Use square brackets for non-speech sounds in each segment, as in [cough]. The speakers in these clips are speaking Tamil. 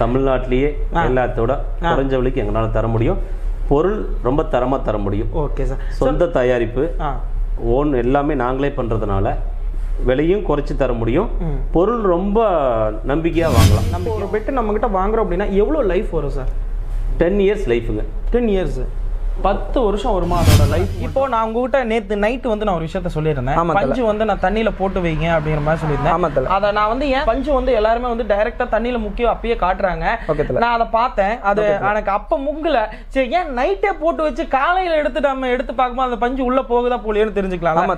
தமிழ்நாட்டிலேயே எல்லாத்தோட குறைஞ்ச விலைக்கு எங்களால் தர முடியும். பொருள் ரொம்ப தரமாக தர முடியும். Okay sir. சொந்த தயாரிப்பு ஓன் எல்லாமே நாங்களே பண்ணுறதுனால விலையும் குறைச்சி தர முடியும். பொருள் ரொம்ப நம்பிக்கையாக வாங்கலாம். நம்ம ஒரு பெட்டு நம்ம கிட்ட வாங்குறோம் அப்படின்னா எவ்வளோ லைஃப் வரும் சார்? டென் இயர்ஸ் லைஃபுங்க டென் இயர்ஸ் பத்து வருஷம் வருமா அதோட லைஃப் இப்போ நான் உங்ககிட்ட நேத்து நைட் வந்து நான் ஒரு விஷயத்த சொல்லியிருந்தேன். பஞ்சு வந்து நான் தண்ணியில போட்டு வைங்க அப்படிங்கிற மாதிரி சொல்லியிருந்தேன். அதை நான் வந்து ஏன் பஞ்சு வந்து எல்லாருமே வந்து டைரக்டா தண்ணியில முக்கியம் அப்பயே காட்டுறாங்க. நான் அதை பார்த்தேன். அது எனக்கு அப்ப முங்கல. சரி ஏன் நைட்டே போட்டு வச்சு காலையில எடுத்து நம்ம எடுத்து பார்க்கும்போது அந்த பஞ்சு உள்ள போகுதா போலியோன்னு தெரிஞ்சுக்கலாம் ஆமா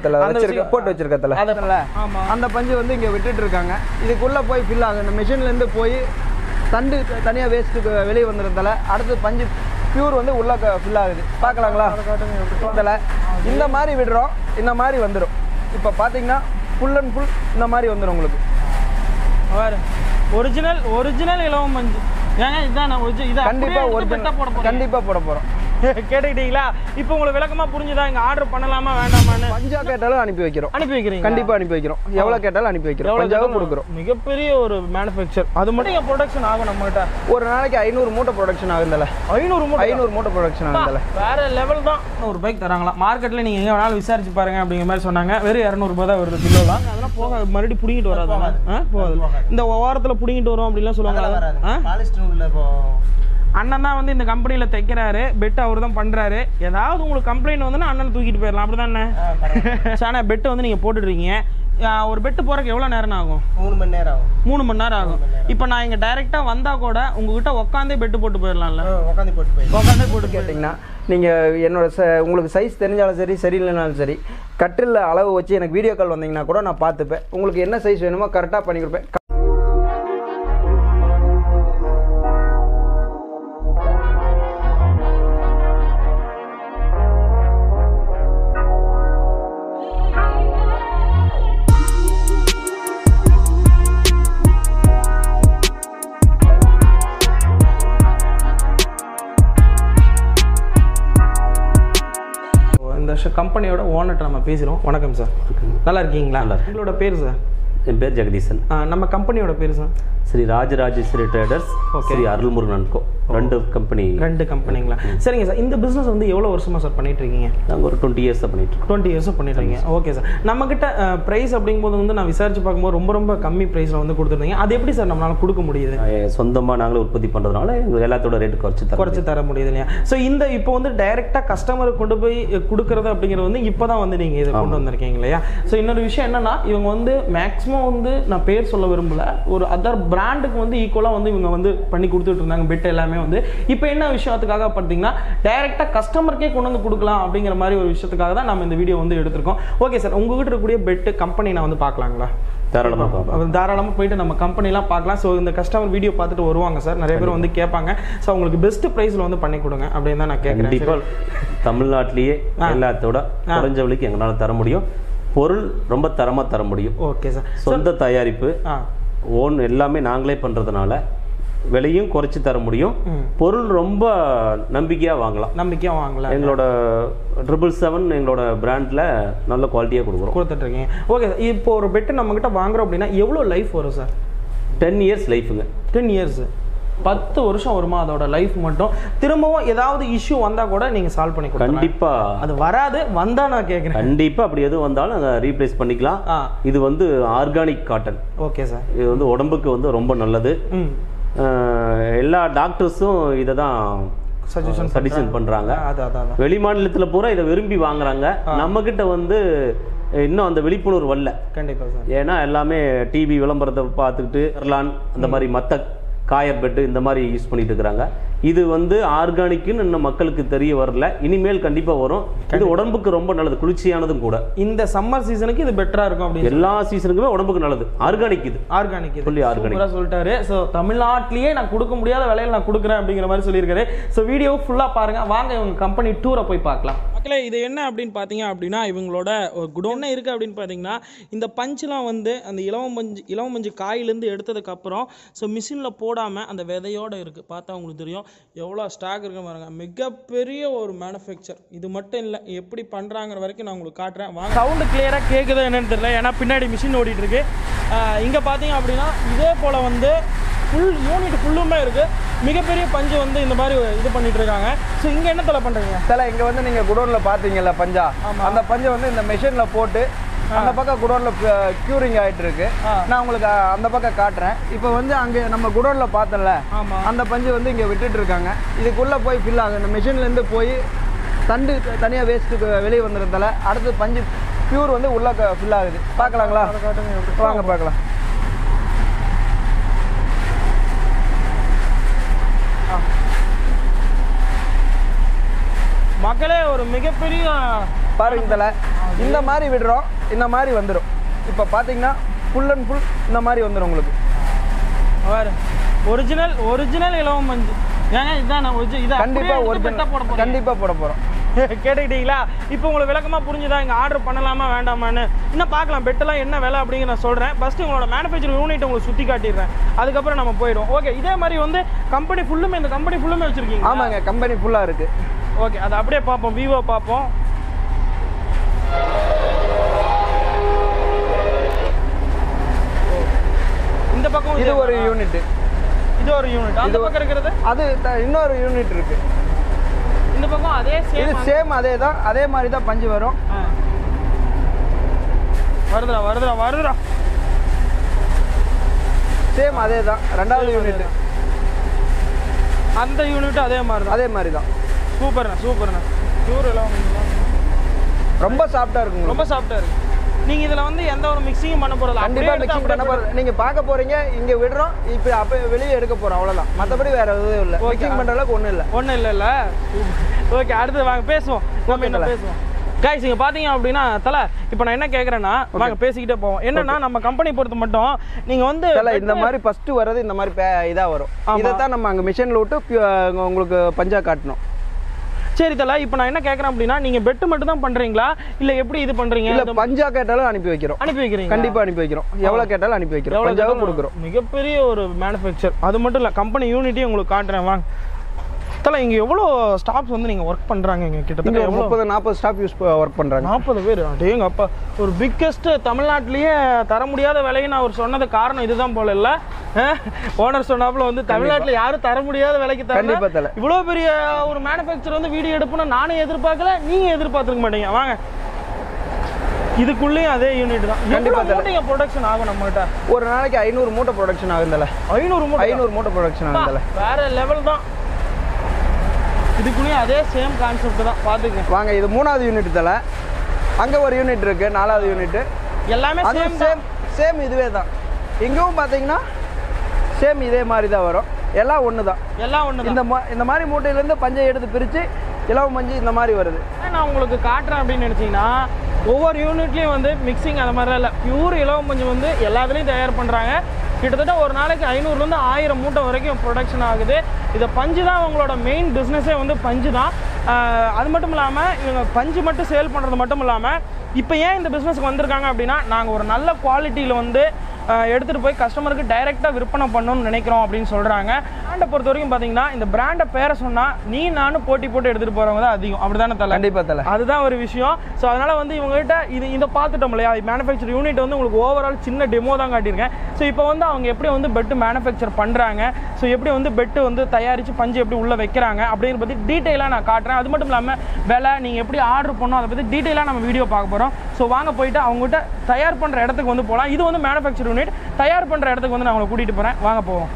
போட்டு வச்சிருக்க தல. அதனால ஆமா. அந்த பஞ்சு வந்து இங்க விட்டுட்டு இருக்காங்க. இதுக்குள்ள போய் ஃபில் ஆகும். இந்த மிஷின்ல இருந்து போய் தண்டு தனியா வேஸ்ட்டுக்கு வெளியே வந்துடுறதால அடுத்து பஞ்சு பியூர் வந்து உள்ள ஃபில் ஆகுது. பார்க்கலாங்களா? அதில் இந்த மாதிரி விடுறோம். இந்த மாதிரி வந்துடும் இப்போ பார்த்தீங்கன்னா ஃபுல் அண்ட் ஃபுல் இந்த மாதிரி வந்துடும் உங்களுக்கு. பாரு. ஒரிஜினல் ஒரிஜினல் இலவம் மஞ்சு. ஏங்க இதான் நான் ஒரிஜினல் இதை கண்டிப்பா அப்படியே எடுத்து ஒரிஜினல் பெட்டா போட போறீங்க? கண்டிப்பா போட போறோம். [laughs] கேட்டுக்கிட்டீங்களா? இப்போ உங்களுக்கு விளக்கமா புரிஞ்சுதா? இங்க ஆர்டர் பண்ணலாமா வேண்டாமான்னு? பஞ்சா கேட்டாலும் அனுப்பி வைக்கிறோம். அனுப்பி வைக்கிறீங்க கண்டிப்பா அனுப்பி வைக்கிறோம். எவ்வளவு கேட்டாலும் அனுப்பி வைக்கிறோம். பஞ்சாவும் கொடுக்குறோம். மிகப்பெரிய ஒரு மேனுஃபேக்சர் அது மட்டும் என் ப்ரொடக்ஷன் ஆகும் நம்ம கிட்ட ஒரு நாளைக்கு ஐநூறு மூட்டை ப்ரொடக்ஷன் ஆகுதுல ஐநூறு மூட்டை. ஐநூறு மூட்டை ப்ரொடக்ஷன் ஆகுதுல வேற லெவல் தான். ஒரு பைக் தராங்களா மார்க்கெட்ல நீங்க எங்க வேணாலும் விசாரிச்சு பாருங்க அப்படிங்கிற மாதிரி சொன்னாங்க. வெறும் இரநூறுபா தான் வருது கிலோ தான். அதெல்லாம் போக மறுபடியும் புடிங்கிட்டு வராது. போகாது. இந்த ஓரத்துல புடிங்கிட்டு வரும் அப்படிலாம் சொல்லுவாங்க? அண்ணன் தான் வந்து இந்த கம்பெனில தைக்கிறாரு. பெட் அவர் தான் பண்றாரு. ஏதாவது உங்களுக்கு கம்ப்ளைண்ட் வந்துன்னா அண்ணன் தூக்கிட்டு போயிடலாம். அப்படிதானே? சாணா பெட் வந்து நீங்க போட்டுடுறீங்க ஒரு பெட்டு போறதுக்கு எவ்வளவு நேரம் ஆகும்? மூணு மணி நேரம் ஆகும். மூணு மணி நேரம் ஆகும். இப்போ நான் இங்க டைரக்டா வந்தா கூட உங்ககிட்ட உட்காந்தே பெட்டு போட்டு போயிடலாம்ல? உட்காந்து போட்டு போய் உட்காந்தே போட்டு கேட்டிங்கன்னா நீங்கள் என்னோட ச உங்களுக்கு சைஸ் தெரிஞ்சாலும் சரி சரியில்லைனாலும் சரி கட்டில் அளவு வச்சு எனக்கு வீடியோ கால் வந்தீங்கன்னா கூட நான் பார்த்துப்பேன். உங்களுக்கு என்ன சைஸ் வேணுமோ கரெக்டாக பண்ணி கொடுப்பேன். ஓனர்கிட்ட நம்ம பேசுகிறோம் வணக்கம் சார் நல்லா இருக்கீங்களா? உங்களோட பேர் சார் என் பேர் ஜெகதீசன். நம்ம கம்பெனியோட பேர் sir Sri Rajarajeswari Traders Sri Arulmurugan and co ரெண்டு கம்பெனி ரெண்டு கம்பெனிங்களா சரிங்க சார் இந்த பிஸ்னஸ் வந்து எவ்வளோ வருஷமா சார் பண்ணிட்டு இருக்கீங்க நாங்கள் ஒரு டுவெண்ட்டி இயர்ஸ் பண்ணிட்டு டுவெண்ட்டி இயர்ஸும் பண்ணிடுறீங்க ஓகே சார் நம்மக்கிட்ட ப்ரைஸ் அப்படிங்கும்போது வந்து நான் விசாரிச்சு பார்க்கும்போது ரொம்ப ரொம்ப கம்மி ப்ரைஸில் வந்து கொடுத்துருந்தீங்க. அது எப்படி சார் நம்மளால கொடுக்க முடியுது? சொந்தமாக நாங்களே உற்பத்தி பண்ணுறதுனால எங்களுக்கு எல்லாத்தோட ரேட்டு குறைச்சி குறைச்சி தர முடியுது இல்லையா? ஸோ இந்த இப்போ வந்து டைரெக்டாக கஸ்டமருக்கு கொண்டு போய் கொடுக்கறது அப்படிங்கிறது வந்து இப்போ தான் வந்து நீங்கள் இதை கொண்டு வந்திருக்கீங்க இல்லையா? ஸோ இன்னொரு விஷயம் என்னன்னா இவங்க வந்து மேக்ஸிமம் வந்து நான் பேர் சொல்ல விரும்பல. ஒரு அதர் பிராண்டுக்கு வந்து ஈக்குவலாக வந்து இவங்க வந்து பண்ணி கொடுத்துட்டு இருந்தாங்க பெட் எல்லாமே வந்து. இப்போ என்ன விஷயத்துக்காக பார்த்தீங்கன்னா டைரெக்டாக கஸ்டமருக்கே கொண்டு வந்து கொடுக்கலாம் அப்படிங்கிற மாதிரி ஒரு விஷயத்துக்காக தான் நம்ம இந்த வீடியோ வந்து எடுத்திருக்கோம். ஓகே சார் உங்ககிட்ட இருக்கக்கூடிய பெட்டு கம்பெனி நான் வந்து பார்க்கலாங்களா? தாராளமாக தாராளமாக போயிட்டு நம்ம கம்பெனிலாம் பார்க்கலாம். ஸோ இந்த கஸ்டமர் வீடியோ பார்த்துட்டு வருவாங்க சார் நிறைய பேர் வந்து கேட்பாங்க. ஸோ உங்களுக்கு பெஸ்ட் ப்ரைஸில் வந்து பண்ணி கொடுங்க அப்படின்னு தான் நான் கேட்குறேன். தமிழ்நாட்டிலேயே எல்லாத்தோட குறைஞ்ச விலைக்கு எங்களால் தர முடியும். பொருள் ரொம்ப தரமாக தர முடியும். ஓகே சார் சொந்த தயாரிப்பு ஓன் எல்லாமே நாங்களே பண்ணுறதுனால விலையும் குறைச்சி தர முடியும். பொருள் ரொம்ப நம்பிக்கையாக வாங்கலாம். நம்பிக்கையாக வாங்கல எங்களோட ட்ரிபிள் செவன் எங்களோட பிராண்டில் நல்ல குவாலிட்டியாக கொடுக்குறோம். கொடுத்துட்ருக்கீங்க. ஓகே சார் இப்போ ஒரு பெட்டு நம்மக்கிட்ட வாங்குறோம் அப்படின்னா எவ்வளோ லைஃப் வரும் சார் டென் இயர்ஸ் லைஃபுங்க டென் இயர்ஸ் பத்து வருஷம் வருமா அதோட லைஃப் மட்டும். திரும்பவும் ஏதாவது இஷ்யூ வந்தால் கூட நீங்கள் சால்வ் பண்ணி கண்டிப்பாக அது வராது வந்தா நான் கேட்குறேன் கண்டிப்பாக அப்படி எதுவும் வந்தாலும் அதை ரீப்ளேஸ் பண்ணிக்கலாம். இது வந்து ஆர்கானிக் காட்டன் ஓகே சார் இது வந்து உடம்புக்கு வந்து ரொம்ப நல்லது. எல்லா டாக்டர்ஸும் இதை தான் சஜஷன் சஜஷன் பண்ணுறாங்க அது அதான் அதான் வெளி மாநிலத்துல பூரா இதை விரும்பி வாங்குறாங்க. நம்ம கிட்ட வந்து இன்னும் அந்த விழிப்புணர்வு வரல. கண்டிப்பாக சார் ஏன்னா எல்லாமே டிவி விளம்பரத்தை பார்த்துக்கிட்டு எர்லான் அந்த மாதிரி மற்ற காயர் பெட்டு இந்த மாதிரி யூஸ் பண்ணிட்டு இருக்கிறாங்க. இது வந்து ஆர்கானிக்னு இன்னும் மக்களுக்கு தெரிய வரல. இனிமேல் கண்டிப்பா வரும். இது உடம்புக்கு ரொம்ப நல்லது. குளிர்ச்சியானதும் கூட. இந்த சம்மர் சீசனுக்கு இது பெட்டரா இருக்கும் அப்படின்னு எல்லா சீசனுக்குமே உடம்புக்கு நல்லது. ஆர்கானிக் இது. Organic organic. சூப்பரா சொல்லிட்டாரு. ஸோ தமிழ்நாட்டிலேயே நான் கொடுக்க முடியாத விலையில நான் கொடுக்குறேன் அப்படிங்கிற மாதிரி சொல்லியிருக்காரு. ஸோ வீடியோ ஃபுல்லா பாருங்க. வாங்க இவங்க கம்பெனி டூரை போய் பார்க்கலாம். மக்களே இது என்ன அப்படின்னு பார்த்தீங்க அப்படின்னா இவங்களோட குடோன். இருக்குது அப்படின்னு பார்த்தீங்கன்னா இந்த பஞ்செலாம் வந்து அந்த இலவம் பஞ்சு இலவம் பஞ்சு காயிலேருந்து எடுத்ததுக்கப்புறம் ஸோ மிஷினில் போடாமல் அந்த விதையோட இருக்குது பார்த்தா உங்களுக்கு தெரியும் எவ்வளோ ஸ்டாக் இருக்கு பாருங்க. மிகப்பெரிய ஒரு மேனுஃபேக்சர் இது மட்டும் இல்லை எப்படி பண்ணுறாங்கிற வரைக்கும் நான் உங்களுக்கு காட்டுறேன். வாங்க. சவுண்டு கிளியராக கேட்குதோ என்னன்னு தெரியல ஏன்னா பின்னாடி மிஷின் ஓடிட்டுருக்கு இங்கே பார்த்தீங்க அப்படின்னா இதே போல் வந்து ஃபுல் யூனிட் ஃபுல்லுமே இருக்குது மிகப்பெரிய பஞ்சு வந்து இந்த மாதிரி இது பண்ணிட்டு இருக்காங்க ஸோ இங்கே என்ன தலை பண்ணுறீங்க சில இங்க வந்து நீங்க குடோன்ல பாத்தீங்கல்ல பஞ்சா? அந்த பஞ்சை வந்து இந்த மெஷின்ல போட்டு அந்த பக்கம் குடோன்ல க்யூரிங் ஆயிட்டு இருக்கு. நான் உங்களுக்கு அந்த பக்கம் காட்டுறேன். இப்போ வந்து அங்க நம்ம குடோன்ல பார்த்தோம்ல அந்த பஞ்சு வந்து இங்க விட்டுட்டு இருக்காங்க இதுக்குள்ள போய் ஃபில் ஆகும் இந்த மெஷின்ல இருந்து போய் தண்டு தனியா வேஸ்ட்டுக்கு வெளியே வந்துடுறதால அடுத்து பஞ்சு பியூர் வந்து உள்ள ஃபில் ஆகுது. பார்க்கலாங்களா? வாங்க பார்க்கலாம். மக்களே ஒரு மிகப்பெரிய பாருங்க தல இந்த மாதிரி விடுறோம் இந்த மாதிரி வந்துடும் இப்போ பார்த்தீங்கன்னா ஃபுல் அண்ட் ஃபுல் இந்த மாதிரி வந்துடும் உங்களுக்கு. பாரு ஒரிஜினல் ஒரிஜினல் இலவம் மஞ்சு. ஏங்க இதான் நான் ஒரிஜி இதை கண்டிப்பா அப்படியே ஒரு எடுத்து பெட்டா போட போறீங்க. கண்டிப்பா போட போறோம். [laughs] கேட்டுக்கிட்டீங்களா? இப்போ உங்களுக்கு விளக்கமா புரிஞ்சுதா? இங்க ஆர்டர் பண்ணலாமா வேண்டாமான்னு. இன்னும் பார்க்கலாம் பெட்டெல்லாம் என்ன விலை அப்படிங்கிற நான் சொல்றேன். ஃபர்ஸ்ட் உங்களோட மேனுஃபேக்சர் யூனிட் உங்களுக்கு சுத்தி காட்டிடுறேன். அதுக்கப்புறம் நம்ம போயிடும் ஓகே இதே மாதிரி வந்து கம்பெனி ஃபுல்லுமே இந்த கம்பெனி ஃபுல்லுமே வச்சிருக்கீங்க ஆமாங்க கம்பெனி ஃபுல்லா இருக்கு. ஓகே அதை அப்படியே பார்ப்போம். விவோ பார்ப்போம். இந்த பக்கம் இது ஒரு யூனிட் இது ஒரு யூனிட் அந்த பக்கம் இருக்கிறது? அது இன்னொரு யூனிட் இருக்கு. இந்த பக்கம் அதே இது சேம் சேம் அதே தான். அதே மாதிரி தான் பஞ்சு வரும். வருதுடா வருதுடா வருதுடா. சேம் அதே தான். ரெண்டாவது யூனிட் அந்த யூனிட் அதே மாதிரி தான். அதே மாதிரி தான். சூப்பர்ண்ணா சூப்பர்ண்ணா. பியூர் எல்லாம் ரொம்ப சாஃப்டா இருக்குங்க ரொம்ப சாஃப்டா இருக்கு. நீங்க இதுல வந்து எந்த ஒரு மிக்சிங்கும் பண்ண போறதில்ல. கண்டிப்பா அப்படியே எடுத்து மிக்சிங் பண்ண அப்படியே போறது நீங்க பார்க்க போறீங்க இங்க விடுறோம். இப்போ அப்ப வெளியே எடுக்க போறோம் அவ்வளவுதான். மத்தபடி வேற எதுவும் இல்ல. மிக்சிங் பண்ற அளவுக்கு ஒண்ணும் இல்ல. ஒன்றும் இல்லை இல்லை. ஓகே அடுத்து வாங்க பேசுவோம். நம்ம என்ன. பேசுவோம். கைஸ் இங்க பாத்தீங்க அப்படின்னா தல இப்போ நான் என்ன கேக்குறேன்னா வாங்க பேசிக்கிட்டே போவோம். என்னன்னா நம்ம கம்பெனி பொறுத்த மட்டும் நீங்க வந்து இந்த மாதிரி ஃபர்ஸ்ட் வர்றது இந்த மாதிரி பே- இதா வரும். இதை தான் நம்ம அங்க மிஷின்ல விட்டு உங்களுக்கு பஞ்சா காட்டணும். சரி தல இப்போ நான் என்ன கேக்குறேன் அப்படின்னா நீங்க பெட்டு மட்டும் தான் பண்றீங்களா? இல்ல எப்படி இது பண்றீங்க? இல்ல பஞ்சா கேட்டாலும் அனுப்பி வைக்கிறோம். அனுப்பி வைக்கிறீங்க கண்டிப்பா அனுப்பி வைக்கிறோம். எவ்வளவு கேட்டாலும் அனுப்பி வைக்கிறோம். பஞ்சாவும் கொடுக்குறோம். மிகப்பெரிய ஒரு மேனுஃபேக்சர் அது மட்டும் இல்ல கம்பெனி யூனிட்டையும் உங்களுக்கு காட்டுறேன் வாங்க. தல இங்க எவ்வளோ ஸ்டாஃப்ஸ் வந்து நீங்க ஒர்க் பண்றாங்க இங்க கிட்டத்தட்ட ஒரு முப்பது நாற்பது ஸ்டாஃப் யூஸ் ஒர்க் பண்றாங்க. நாற்பது பேர்? அடேங்க அப்பா. ஒரு பிக்கெஸ்ட் தமிழ்நாட்டிலேயே தர முடியாத விலைன்னு அவர் சொன்னது காரணம் இதுதான் போல இல்ல. ஓனர் சொன்னாப்புல வந்து தமிழ்நாட்டுல யாரும் தர முடியாத விலைக்கு கண்டிப்பா தரல தல. இவ்வளவு பெரிய ஒரு மேனுஃபேக்சர் வந்து வீடியோ எடுப்புன்னு நானும் எதிர்பார்க்கல நீங்க எதிர்பார்த்துக்க மாட்டீங்க. வாங்க. இதுக்குள்ளேயும் அதே யூனிட் தான். கண்டிப்பா தல. மூட்டைங்க ப்ரொடக்ஷன் ஆகும் நம்ம கிட்ட ஒரு நாளைக்கு ஐநூறு மூட்டை ப்ரொடக்ஷன் ஆகுதுல ஐநூறு மூட்டை. ஐநூறு மூட்டை ப்ரொடக்ஷன் ஆகுதுல வேற லெவல் தான். இதுக்குள்ளேயும் அதே சேம் கான்செப்ட் தான். பாத்துக்க வாங்க இது மூணாவது யூனிட் தல. அங்க ஒரு யூனிட் இருக்கு நாலாவது யூனிட் எல்லாமே சேம் சேம் சேம் இதுவே தான். இங்கேயும் பார்த்தீங்கன்னா சேம் இதே மாதிரி தான் வரும். எல்லாம் ஒன்று தான். எல்லாம் ஒன்று இந்த மா- இந்த மாதிரி மூட்டையிலேருந்து பஞ்சை எடுத்து பிரித்து இலவ மஞ்சு இந்த மாதிரி வருது. நான் உங்களுக்கு காட்டுறேன் அப்படின்னு நினச்சிங்கன்னா ஒவ்வொரு யூனிட்லேயும் வந்து மிக்சிங் அந்த மாதிரிலாம் இல்லை. பியூர் இலவம் பஞ்சு வந்து எல்லாத்துலேயும் தயார் பண்ணுறாங்க கிட்டத்தட்ட ஒரு நாளைக்கு ஐநூறுலேருந்து ஆயிரம் மூட்டை வரைக்கும் ப்ரொடக்ஷன் ஆகுது. இதை பஞ்சு தான் அவங்களோட மெயின் பிஸ்னஸே வந்து பஞ்சு தான். அது மட்டும் இல்லாமல் இவங்க பஞ்சு மட்டும் சேல் பண்ணுறது மட்டும் இல்லாமல் இப்போ ஏன் இந்த பிஸ்னஸ்க்கு வந்திருக்காங்க அப்படின்னா நாங்கள் ஒரு நல்ல குவாலிட்டியில் வந்து எடுத்துகிட்டு போய் கஸ்டமருக்கு டைரெக்டாக விற்பனை பண்ணணும்னு நினைக்கிறோம் அப்படின்னு சொல்கிறாங்க பிராண்டை பொறுத்த வரைக்கும் பார்த்தீங்கன்னா இந்த பிராண்டை பேரை சொன்னால் நீ நானும் போட்டி போட்டு எடுத்துகிட்டு போகிறவங்க தான் அதிகம். அப்படி தானே தலை? கண்டிப்பாக தலை. அதுதான் ஒரு விஷயம். ஸோ அதனால் வந்து இவங்ககிட்ட இது இதை பார்த்துட்டோம் இல்லையா? மேனுஃபேக்சர் யூனிட் வந்து உங்களுக்கு ஓவரால் சின்ன டெமோ தான் காட்டியிருக்கேன். ஸோ இப்போ வந்து அவங்க எப்படி வந்து பெட்டு மேனுஃபேக்சர் பண்ணுறாங்க ஸோ எப்படி வந்து பெட்டு வந்து தயாரித்து பஞ்சு எப்படி உள்ளே வைக்கிறாங்க? அப்படிங்கிற பற்றி டீட்டெயிலாக நான் காட்டுறேன். அது மட்டும் இல்லாமல் விலை நீங்கள் எப்படி ஆர்டர் பண்ணணும் அதை பற்றி டீட்டெயிலாக நம்ம வீடியோ பார்க்க போகிறோம் ஸோ வாங்க போயிட்டு அவங்ககிட்ட தயார் பண்ணுற இடத்துக்கு வந்து போகலாம் இது வந்து மேனுஃபேக்சர் யூனிட் தயார் பண்ணுற இடத்துக்கு வந்து நான் உங்களை கூட்டிகிட்டு போகிறேன் வாங்க போவோம்.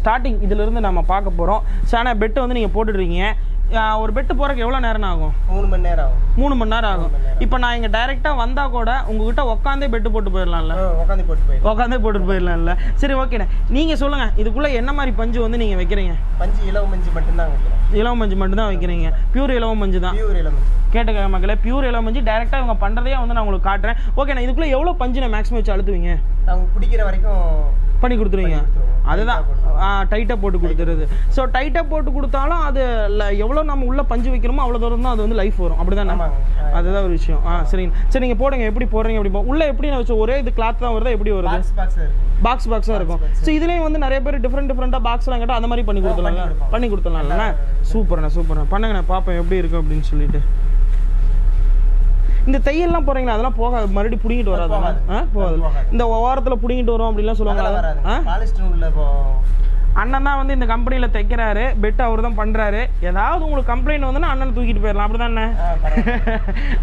ஸ்டார்டிங் இதிலிருந்து நம்ம பார்க்க போகிறோம் சானா பெட்டு வந்து நீங்கள் போட்டுட்ருக்கீங்க ஒரு பெட்டு போகிறக்கு எவ்வளோ நேரம் ஆகும்? மூணு மணி நேரம் ஆகும். மூணு மணி நேரம் ஆகும். இப்போ நான் இங்கே டைரெக்டாக வந்தால் கூட உங்ககிட்ட உட்காந்தே பெட்டு போட்டு போயிடலாம்ல? உட்காந்து போட்டு போய் உட்காந்தே போட்டுட்டு போயிடலாம்ல. சரி ஓகேண்ணே நீங்கள் சொல்லுங்கள் இதுக்குள்ளே என்ன மாதிரி பஞ்சு வந்து நீங்கள் வைக்கிறீங்க? பஞ்சு இலவ மஞ்சு மட்டும்தான் வைக்கிறோம். இலவம் மஞ்சு மட்டும்தான் வைக்கிறீங்க. பியூர் இலவம் மஞ்சு தான். பியூர் இலவ மஞ்சு கேட்டுக்க மக்களே பியூர் இலவம் மஞ்சு டைரெக்டாக இவங்க பண்ணுறதையே வந்து நான் உங்களுக்கு காட்டுறேன். ஓகேண்ணா இதுக்குள்ளே எவ்வளோ பஞ்சு நான் மேக்ஸிமம் வச்சு அழுத்துவீங்க? நாங்க பிடிக்கிற வரைக்கும் பண்ணி கொடுத்துருவீங்க. அதுதான். டைட்டாக போட்டு கொடுத்துருது ஸோ டைட்டாக போட்டு கொடுத்தாலும் அது எவ்வளோ நம்ம உள்ள பஞ்சு வைக்கிறோமோ அவ்வளோ தூரம் தான் அது வந்து லைஃப் வரும். அப்படிதானே? ஆமாங்க. அதுதான் ஒரு விஷயம். ஆ சரிங்க சரி நீங்கள் போடுங்க. எப்படி போடுறீங்க? எப்படி போ உள்ள எப்படி நான் வச்சு ஒரே இது கிளாத் தான் வருதா? எப்படி வருது? பாக்ஸ் பாக்ஸாக இருக்கும். ஸோ இதுலேயும் வந்து நிறைய பேர் டிஃப்ரெண்ட் டிஃப்ரெண்ட்டாக பாக்ஸ்லாம் கேட்டால் அந்த மாதிரி பண்ணி கொடுத்துடலாம்ல பண்ணி கொடுத்துடலாம்ல? சூப்பர்ண்ணே சூப்பர்ண்ணே. பண்ணுங்கண்ணே பார்ப்பேன் எப்படி இருக்கு அப்படின்னு சொல்லிட்டு. இந்த தையல்லாம் போறீங்களா? அதெல்லாம் போகாது. மறுபடியும் புடிங்கிட்டு வராது. போகாது. இந்த ஓரத்தில் புடிங்கிட்டு வரும் அப்படிலாம் சொல்லுவாங்க அண்ணன் தான் வந்து இந்த கம்பெனியில் தைக்கிறாரு. பெட் அவர் தான் பண்ணுறாரு ஏதாவது உங்களுக்கு கம்ப்ளைண்ட் வந்துன்னா அண்ணனை தூக்கிட்டு போயிடலாம். பரவாயில்ல.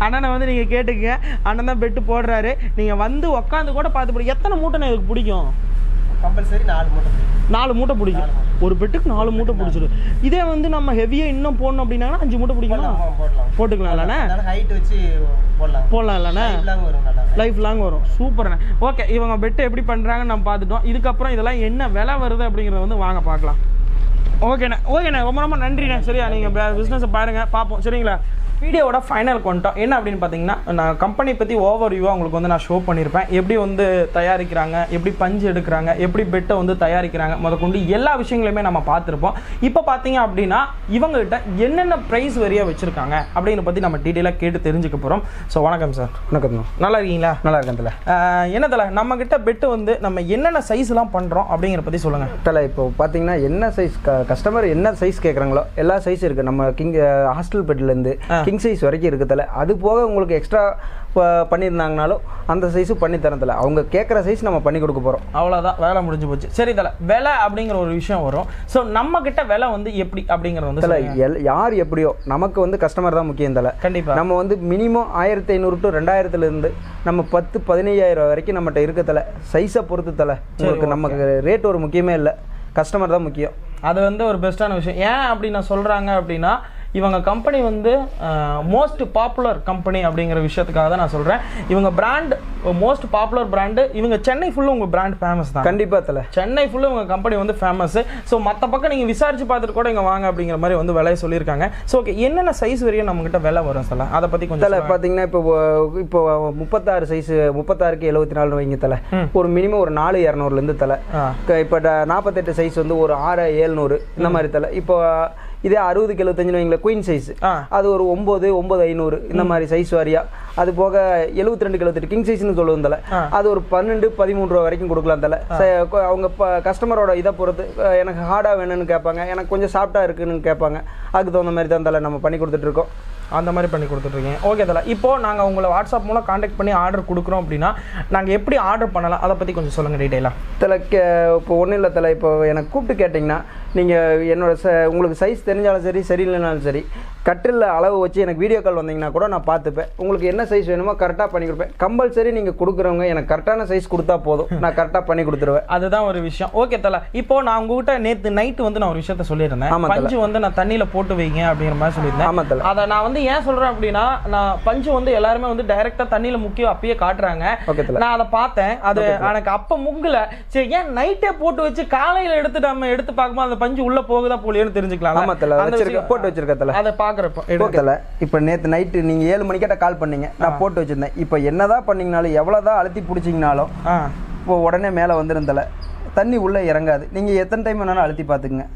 அண்ணனை வந்து நீங்கள் கேட்டுக்கங்க. அண்ணன் தான் பெட்டு போடுறாரு. நீங்கள் வந்து உட்காந்து கூட பார்த்து எத்தனை மூட்டைண்ணே இதுக்கு பிடிக்கும்? கம்பல்சரி நாலு மூட்டை நாலு மூட்டை பிடிக்கும். ஒரு பெட்டுக்கு நாலு மூட்டை பிடிச்சிடும். இதே வந்து நம்ம ஹெவியாக இன்னும் போடணும் அப்படின்னாங்கன்னா அஞ்சு மூட்டை பிடிக்கலாம் போட்டுக்கலாம் இல்லைண்ணே? அதனால ஹைட் வச்சு போடலாம். போடலாம் இல்லைண்ணே? லைஃப் லாங் வரும் நல்லா. லைஃப் லாங் வரும். சூப்பர்ண்ணே ஓகே இவங்க பெட்டு எப்படி பண்ணுறாங்கன்னு நம்ம பார்த்துட்டோம். இதுக்கப்புறம் இதெல்லாம் என்ன விலை வருது அப்படிங்கிறத வந்து வாங்க பார்க்கலாம். ஓகேண்ணே ஓகேண்ணே ரொம்ப ரொம்ப நன்றிண்ணே. சரியா நீங்கள் பிஸ்னஸை பாருங்கள் பார்ப்போம். சரிங்களா? வீடியோவோட ஃபைனல் கொண்டோம் என்ன அப்படின்னு பார்த்தீங்கன்னா நான் கம்பெனி பற்றி ஓவர் வியூவாக உங்களுக்கு வந்து நான் ஷோ பண்ணியிருப்பேன் எப்படி வந்து தயாரிக்கிறாங்க எப்படி பஞ்சு எடுக்கிறாங்க எப்படி பெட்டை வந்து தயாரிக்கிறாங்க முதற்கொண்டு எல்லா விஷயங்களையுமே நம்ம பார்த்துருப்போம். இப்போ பார்த்தீங்க அப்படின்னா இவங்ககிட்ட என்னென்ன ப்ரைஸ் வரியாக வச்சுருக்காங்க அப்படிங்கிற பற்றி நம்ம டீட்டெயிலாக கேட்டு தெரிஞ்சுக்க போகிறோம் ஸோ வணக்கம் சார் வணக்கம் நல்லா இருக்கீங்களா? நல்லா இருக்கேன் தல. என்ன தல? நம்ம கிட்ட பெட்டு வந்து நம்ம என்னென்ன சைஸ்லாம் பண்றோம் அப்படிங்கிற பத்தி சொல்லுங்க. தல இப்போ பார்த்தீங்கன்னா என்ன சைஸ் கஸ்டமர் என்ன சைஸ் கேட்குறாங்களோ எல்லா சைஸ் இருக்குது நம்ம கிங் ஹாஸ்டல் பெட்லேருந்து கிங் சைஸ் வரைக்கும் இருக்குது தல அது போக உங்களுக்கு எக்ஸ்ட்ரா பண்ணியிருந்தாங்கனாலும் அந்த சைஸும் பண்ணி தரேன் தல அவங்க கேட்குற சைஸ் நம்ம பண்ணி கொடுக்க போகிறோம் அவ்வளோதான் வேலை முடிஞ்சு போச்சு. சரி தல விலை அப்படிங்கிற ஒரு விஷயம் வரும். ஸோ நம்ம கிட்ட விலை வந்து எப்படி அப்படிங்கிறது வந்து தல யார் எப்படியோ நமக்கு வந்து கஸ்டமர் தான் முக்கியம் தல கண்டிப்பா. நம்ம வந்து மினிமம் ஆயிரத்தி ஐநூறு டு ரெண்டாயிரத்துல இருந்து நம்ம பத்து பதினையாயிரம் வரைக்கும் நம்மகிட்ட இருக்க தல சைஸை பொறுத்து தல உங்களுக்கு நமக்கு ரேட் ஒரு முக்கியமே இல்லை. கஸ்டமர் தான் முக்கியம். அது வந்து ஒரு பெஸ்ட்டான விஷயம். ஏன் அப்படி நான் சொல்றாங்க அப்படின்னா இவங்க கம்பெனி வந்து மோஸ்ட் பாப்புலர் கம்பெனி அப்படிங்கிற விஷயத்துக்காக தான் நான் சொல்றேன். இவங்க பிராண்ட் மோஸ்ட் பாப்புலர் பிராண்டு இவங்க சென்னை ஃபுல்லும் உங்க பிராண்ட் ஃபேமஸ் தான். கண்டிப்பா தல. சென்னை ஃபுல்லு உங்கள் கம்பெனி வந்து ஃபேமஸ் ஸோ மற்ற பக்கம் நீங்கள் விசாரிச்சு பார்த்துட்டு கூட இங்கே வாங்க அப்படிங்கிற மாதிரி வந்து விலையை சொல்லியிருக்காங்க. ஸோ ஓகே என்னென்ன சைஸ் வரையும் நம்மகிட்ட விலை வரும் சார் அதை பற்றி கொஞ்சம் தலை பார்த்தீங்கன்னா இப்போ இப்போ முப்பத்தாறு சைஸ் முப்பத்தாறுக்கு எழுபத்தி நாலு வைங்க தலை. ஒரு மினிமம் ஒரு நாலு இரநூறுலேருந்து தலை. இப்போ நாற்பத்தெட்டு சைஸ் வந்து ஒரு ஆறு ஏழ்நூறு இந்த மாதிரி தலை. இப்போ இதே அறுபதுக்கு எழுபத்தஞ்சுன்னு வைங்களேன் குயின் சைஸ் அது ஒரு ஒம்பது ஒம்பது ஐநூறு இந்த மாதிரி சைஸ் வாரியா. அது போக எழுபத்தி ரெண்டு எழுபத்தெட்டு கிங் சைஸ்னு சொல்லுவோம் தலை. அது ஒரு பன்னெண்டு பதிமூணு ரூபா வரைக்கும் கொடுக்கலாம் தலை அவங்க கஸ்டமரோட இதை பொறுத்து எனக்கு ஹார்டாக வேணும்னு கேட்பாங்க. எனக்கு கொஞ்சம் சாஃப்டாக இருக்குன்னு கேட்பாங்க. அதுக்கு தகுந்த மாதிரி தான் தலை நம்ம பண்ணி கொடுத்துட்டு இருக்கோம். அந்த மாதிரி பண்ணி கொடுத்துட்ருக்கீங்க ஓகே தல இப்போ நாங்கள் உங்களை வாட்ஸ்அப் மூலம் காண்டாக்ட் பண்ணி ஆர்டர் கொடுக்குறோம் அப்படின்னா நாங்கள் எப்படி ஆர்டர் பண்ணலாம்? அதை பற்றி கொஞ்சம் சொல்லுங்கள் டீட்டெயிலாக தலை இப்போ ஒன்றும் இல்லை தலை இப்போ எனக்கு கூப்பிட்டு கேட்டிங்கன்னா நீங்கள் என்னோட ச உங்களுக்கு சைஸ் தெரிஞ்சாலும் சரி சரியில்லைனாலும் சரி கட்டிலில் அளவு வச்சு எனக்கு வீடியோ கால் வந்தீங்கன்னா கூட நான் பார்த்துப்பேன். உங்களுக்கு என்ன சைஸ் வேணுமோ கரெக்டாக பண்ணி கொடுப்பேன். கம்பல்சரி நீங்கள் கொடுக்குறவங்க எனக்கு கரெக்டான சைஸ் கொடுத்தா போதும். நான் கரெக்டாக பண்ணி கொடுத்துருவேன். அதுதான் ஒரு விஷயம். ஓகே தல. இப்போ நான் உங்ககிட்ட நேற்று நைட்டு வந்து நான் ஒரு விஷயத்த சொல்லியிருந்தேன். பஞ்சு வந்து நான் தண்ணியில் போட்டு வைங்க அப்படிங்கிற மாதிரி சொல்லியிருந்தேன். ஆமாம் தலை. அதை நான் வந்து ஏன் சொல்றேன் அப்படின்னா நான் பஞ்சு வந்து எல்லாருமே வந்து டைரக்டா தண்ணியில முக்கியம் அப்பயே காட்டுறாங்க. நான் அதை பார்த்தேன். அது எனக்கு அப்ப முங்கல. சரி ஏன் நைட்டே போட்டு வச்சு காலையில எடுத்து நம்ம எடுத்து பார்க்கும்போது அந்த பஞ்சு உள்ள போகுதா போலியோன்னு தெரிஞ்சுக்கலாம் ஆமாம் தலை வச்சிருக்க போட்டு வச்சிருக்க தலை. அதை பாக்குறப்ப ஓகே தலை இப்போ நேற்று நைட்டு நீங்கள் ஏழு மணிக்கிட்ட கால் பண்ணீங்க. நான் போட்டு வச்சிருந்தேன். இப்போ என்னதான் பண்ணீங்கனாலும் எவ்வளோதான் அழுத்தி பிடிச்சிங்கனாலும் இப்போ உடனே மேலே வந்துடும் தலை. தண்ணி உள்ளே இறங்காது. நீங்கள் எத்தனை டைம் வேணாலும் அழுத்தி பார்த்துக்குங்க.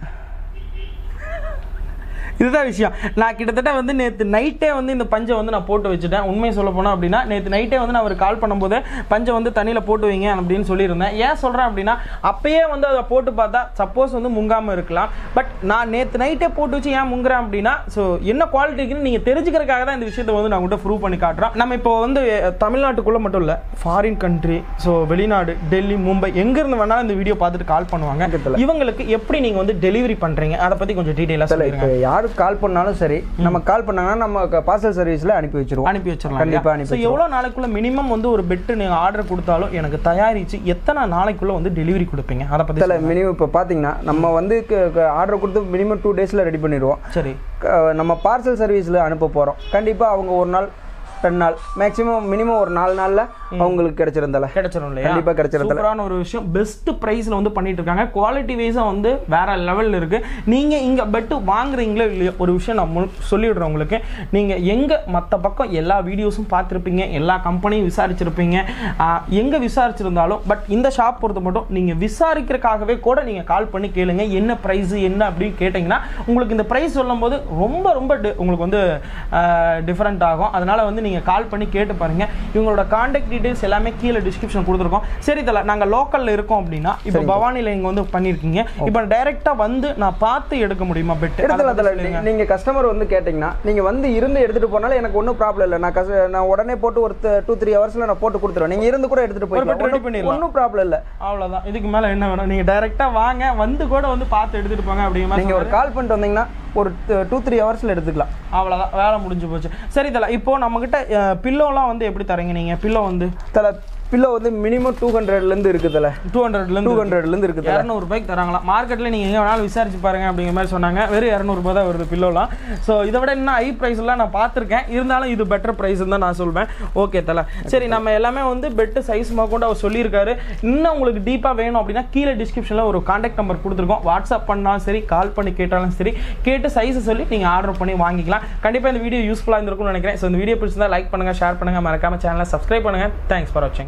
இதுதான் விஷயம். நான் கிட்டத்தட்ட வந்து நேற்று நைட்டே வந்து இந்த பஞ்சை வந்து நான் போட்டு வச்சுட்டேன். உண்மையை சொல்ல போனோம் அப்படின்னா நேற்று நைட்டே வந்து நான் அவர் கால் பண்ணும்போது பஞ்சை வந்து தண்ணியில் போட்டு வைங்க அப்படின்னு சொல்லியிருந்தேன். ஏன் சொல்கிறேன் அப்படின்னா அப்பயே வந்து அதை போட்டு பார்த்தா சப்போஸ் வந்து முங்காமல் இருக்கலாம். பட் நான் நேற்று நைட்டே போட்டு வச்சு ஏன் முங்குறேன் அப்படின்னா ஸோ என்ன குவாலிட்டி இருக்குன்னு நீங்கள் தெரிஞ்சுக்கிறதுக்காக தான் இந்த விஷயத்தை வந்து நான் உங்கள்கிட்ட ப்ரூவ் பண்ணி காட்டுறோம் நம்ம இப்போ வந்து தமிழ்நாட்டுக்குள்ளே மட்டும் இல்லை ஃபாரின் கண்ட்ரி ஸோ வெளிநாடு டெல்லி மும்பை எங்கேருந்து வேணாலும் இந்த வீடியோ பார்த்துட்டு கால் பண்ணுவாங்க. இவங்களுக்கு எப்படி நீங்கள் வந்து டெலிவரி பண்ணுறீங்க அதை பற்றி கொஞ்சம் டீட்டெயிலாக சொல்லிடுங்க இப்போ யாருக்கு கால் பண்ணாலும் சரி நம்ம கால் பண்ணாங்கன்னா நம்ம பார்சல் சர்வீஸில் அனுப்பி வச்சிருவோம். அனுப்பி வச்சிடலாம் கண்டிப்பா ஸோ அனுப்பி எவ்வளோ நாளைக்குள்ள மினிமம் வந்து ஒரு பெட்டு நீங்கள் ஆர்டர் கொடுத்தாலும் எனக்கு தயாரிச்சு எத்தனை நாளைக்குள்ள வந்து டெலிவரி கொடுப்பீங்க? அதை பற்றி மினிமம் இப்போ பார்த்தீங்கன்னா நம்ம வந்து ஆர்டர் கொடுத்து மினிமம் டூ டேஸில் ரெடி பண்ணிடுவோம். சரி. நம்ம பார்சல் சர்வீஸில் அனுப்ப போகிறோம் கண்டிப்பாக அவங்க ஒரு நாள் ரெண்டு நாள். மேக்ஸிமம் மினிமம் ஒரு நாலு நாளில் அவங்களுக்கு கிடைச்சிருந்தால? கிடைச்சிரும் இல்லையா? கண்டிப்பா கிடைச்சிரும் தல. சூப்பரான ஒரு விஷயம். பெஸ்ட் பிரைஸ்ல வந்து பண்ணிட்டு இருக்காங்க. குவாலிட்டி வைஸா வந்து வேற லெவல்ல இருக்கு. நீங்க இங்க பெட் வாங்குறீங்களோ இல்லையோ ஒரு விஷயம் நான் சொல்லிடுறேன் உங்களுக்கு. நீங்க எங்க மத்த பக்கம் எல்லா வீடியோஸும் பார்த்திருப்பீங்க எல்லா கம்பெனியும் விசாரிச்சிருப்பீங்க. எங்க விசாரிச்சிருந்தாலும் பட் இந்த ஷாப் பொறுத்த மட்டும் நீங்க விசாரிக்கிறதுக்காகவே கூட நீங்க கால் பண்ணி கேளுங்க. என்ன பிரைஸ் என்ன அப்படின்னு கேட்டீங்கன்னா உங்களுக்கு இந்த பிரைஸ் சொல்லும்போது ரொம்ப ரொம்ப உங்களுக்கு வந்து டிஃப்ரெண்ட் ஆகும். அதனால வந்து நீங்க கால் பண்ணி கேட்டு பாருங்க. இவங்களோட கான்டாக்ட் டீடைல்ஸ் எல்லாமே கீழே டிஸ்கிரிப்ஷன் கொடுத்துருக்கோம். சரி தல நாங்க லோக்கல்ல இருக்கோம் அப்படின்னா இப்போ பவானில இங்க வந்து பண்ணிருக்கீங்க. இப்போ டைரக்டா வந்து நான் பார்த்து எடுக்க முடியுமா பெட் எடுத்துல அதில் நீங்க கஸ்டமர் வந்து கேட்டிங்கன்னா நீங்க வந்து இருந்து எடுத்துட்டு போனாலும் எனக்கு ஒன்றும் ப்ராப்ளம் இல்லை. நான் கஸ் நான் உடனே போட்டு ஒரு டூ த்ரீ ஹவர்ஸ்ல நான் போட்டு கொடுத்துருவேன். நீங்க இருந்து கூட ready போயிக்கலாம் பண்ணிடலாம். ஒன்றும் ப்ராப்ளம் இல்லை. அவ்வளவுதான். இதுக்கு மேல என்ன வேணும்? நீங்க டைரக்டா வாங்க வந்து கூட வந்து பார்த்து எடுத்துட்டு போங்க அப்படிங்கிற மாதிரி நீங்க ஒரு கால் பண்ணிட்டு வந்தீங்கன்னா ஒரு டூ த்ரீ ஹவர்ஸ்ல எடுத்துக்கலாம். அவ்வளவுதான். வேலை முடிஞ்சு போச்சு. சரி தல இப்போ நம்ம கிட்ட பில்லோலாம் வந்து எப்படி தரீங்க நீங்கள் பில்லோ வந்து தலை பில்லோ வந்து மினிமம் டூ ஹண்ட்ரட்லேருந்து இருக்குதுல. டூ ஹண்ட்ரட்ல டூ ஹண்ட்ரட்லேருந்து இருக்குது இரநூறு ரூபாய்க்கு தராங்களா மார்க்கெட்டில் நீங்கள் எங்கே வேணாலும் விசாரிச்சு பாருங்க அப்படிங்கிற மாதிரி சொன்னாங்க. வெறும் இரநூறுபா தான் வருது பில்லோலாம். ஸோ இதை விட இன்னும் ஹை ப்ரைஸ்லாம் நான் பார்த்துருக்கேன். இருந்தாலும் இது பெட்டர் ப்ரைஸ் தான் நான் சொல்வேன். ஓகே தல. சரி நம்ம எல்லாமே வந்து பெட்டு சைஸ் கொண்டு அவர் சொல்லியிருக்காரு. இன்னும் உங்களுக்கு டீப்பாக வேணும் அப்படின்னா கீழே டிஸ்கிரிப்ஷனில் ஒரு காண்டாக்ட் நம்பர் கொடுத்துருக்கோம். வாட்ஸ்அப் பண்ணாலும் சரி கால் பண்ணி கேட்டாலும் சரி கேட்டு சைஸை சொல்லி நீங்கள் ஆர்டர் பண்ணி வாங்கிக்கலாம். கண்டிப்பாக இந்த வீடியோ யூஸ்ஃபுல்லாக இருந்திருக்கும்னு நினைக்கிறேன். ஸோ இந்த வீடியோ பிடிச்சிருந்தா லைக் பண்ணுங்கள் ஷேர் பண்ணுங்கள் மறக்காம சேனலை சப்ஸ்கிரைப் பண்ணுங்கள் தேங்க்ஸ் ஃபார் வாட்சிங்